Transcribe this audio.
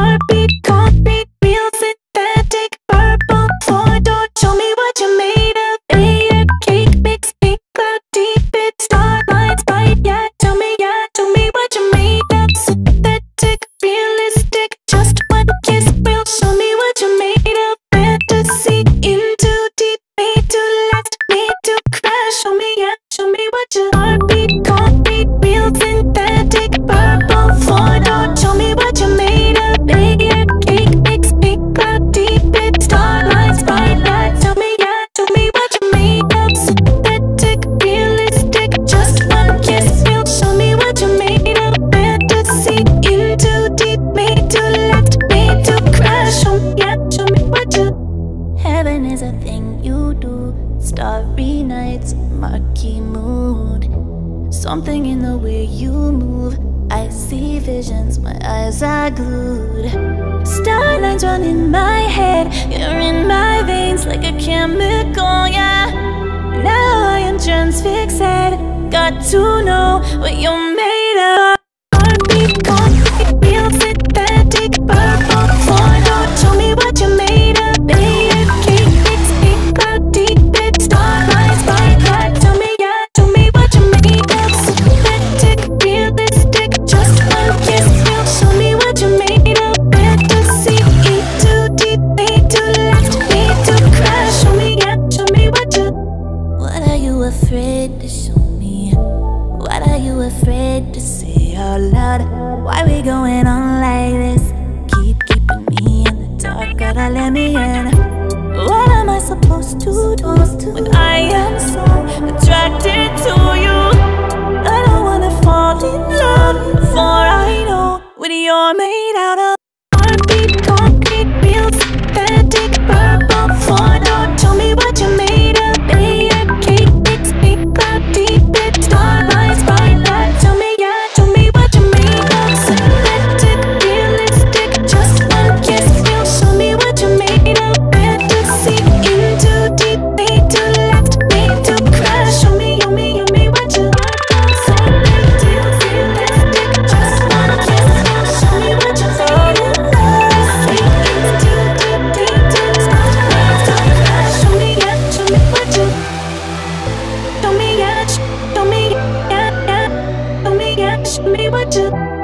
heartbeat is a thing you do. Starry nights, murky mood. Something in the way you move. I see visions, my eyes are glued. Starlines run in my head. You're in my veins like a chemical, yeah. Now I am transfixed. Got to know what you're made of. need to say out loud Why we going on like this? Keep keeping me in the dark, gotta let me in What am I supposed to do when I am so attracted to you? I don't wanna fall in love, for I know when you're made out show me what you